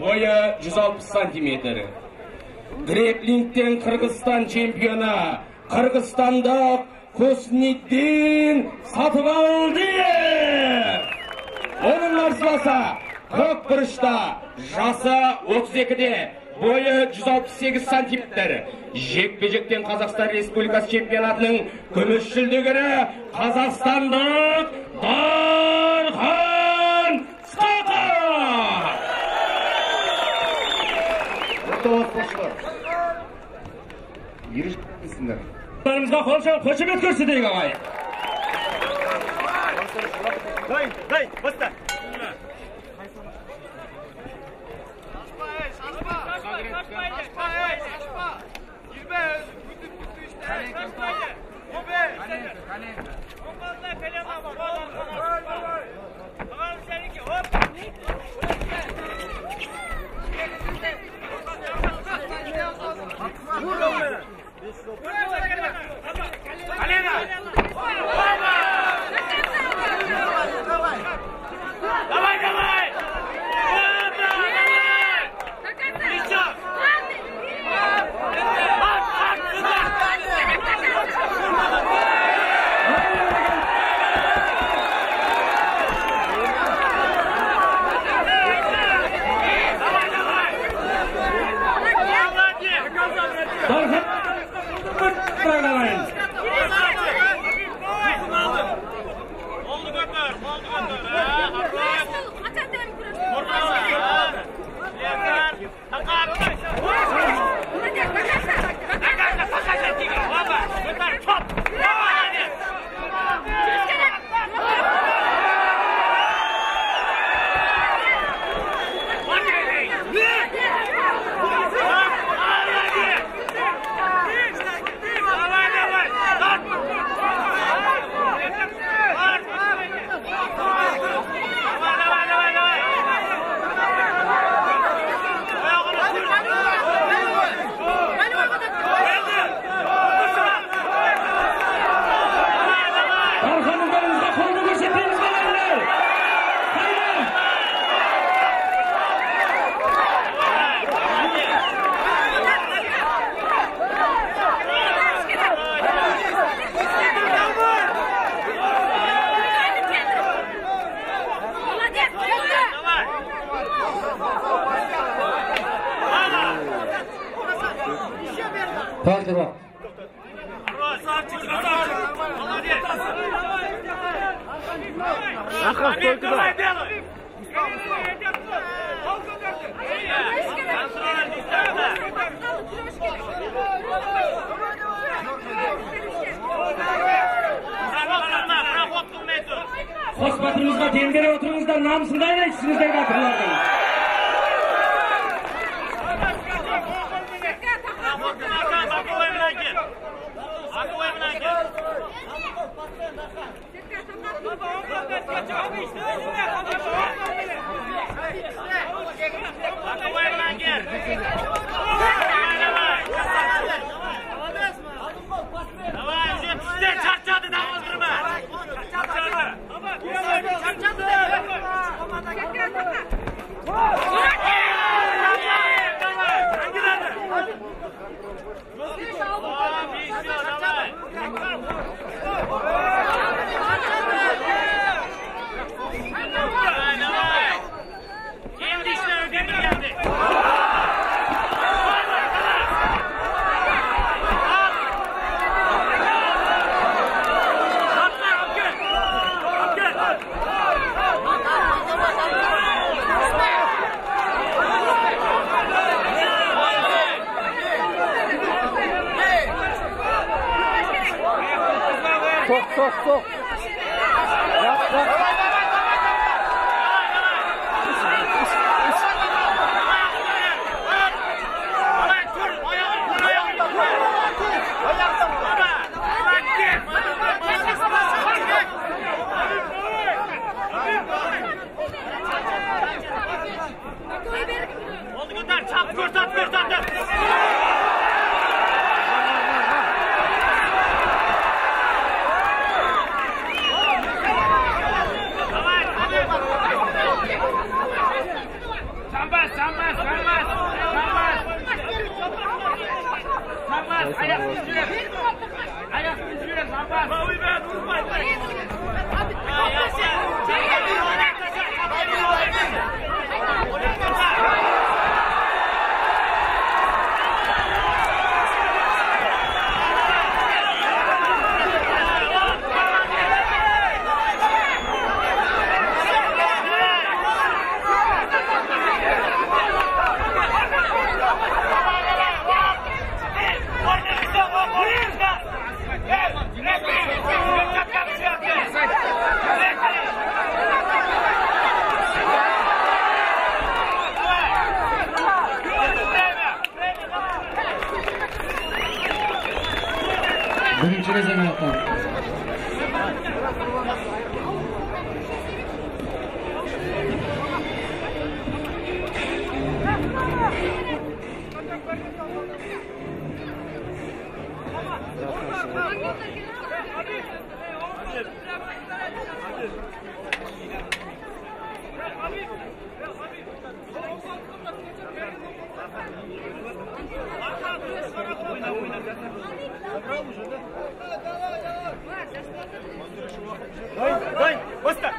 бойы 160 сантиметр греплингтен қырғызстан чемпионы қырғызстандық сатып алды! оның қарсыласы көк бұрышта жасы 32-де бойы 168 сантиметр жекпе жектен қазақстан республикасы чемпионатының күміс жүлдегері қазақстандық дархан yurishsinlar Bizlerimizden konuşalım, koşu bir kürsü deyin ağayı. Dayın, dayın, basta. Kalem, kalem. Kalem, kalem. Федоров. Ахав, только давай, белый! Xohbatimizga tengdirib o'tiringizlar, namusinglarni ichingizdan gapirmanglar. Ciao, mister! soco. Birinci rezervattan. Arsasına Дай, дай, быстро!